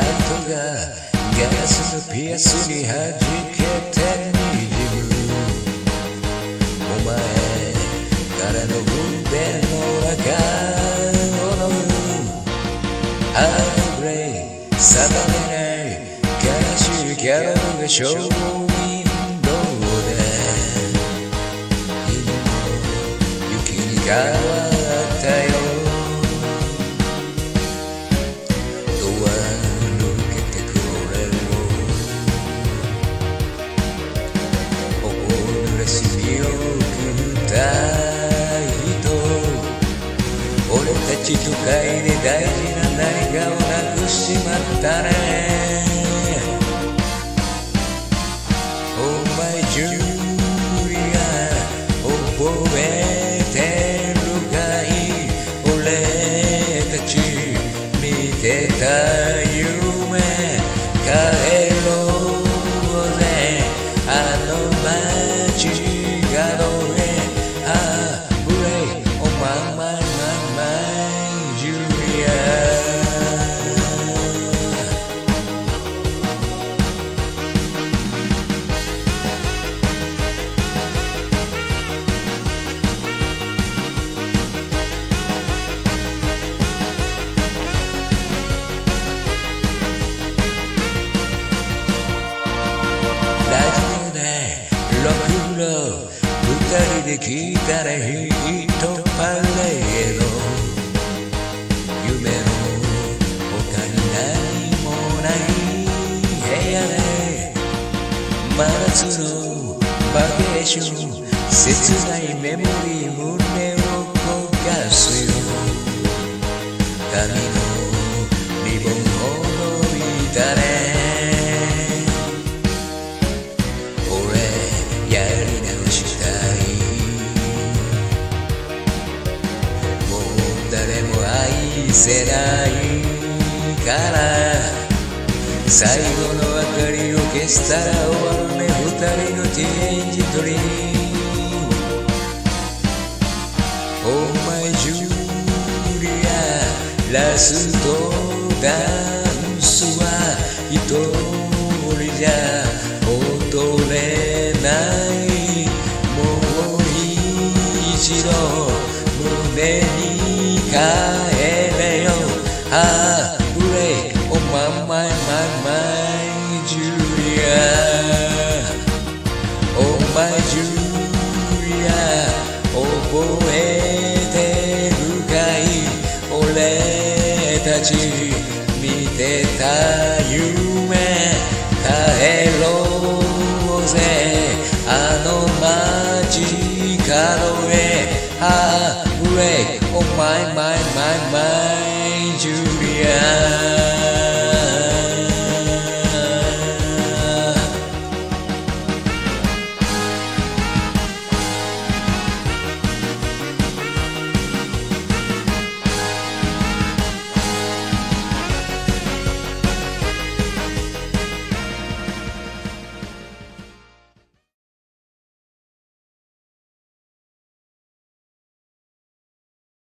ットがガスのピアスに弾けてにじむお前からの腕の中を飲むハーブレイ定めない悲しいキャラがショーウィンドウで雪に変わったち都会で大事な何かをなくしまったね。お前ジュリア覚えてるかい？俺たち見てた。人で聞いたらヒットパレード夢の他に何もない部屋で真夏のバケーション切ないメモリー胸せないから最後の明かりを消したら終わるね二人のチェンジトリーお前ジュリアラストダンスは一人じゃ踊れ。ないもう一度胸に帰お前ジュリア覚えてるかい？俺たち見てた夢帰ろうぜ。あの街角へ。ああブレイクお前マイマイマイ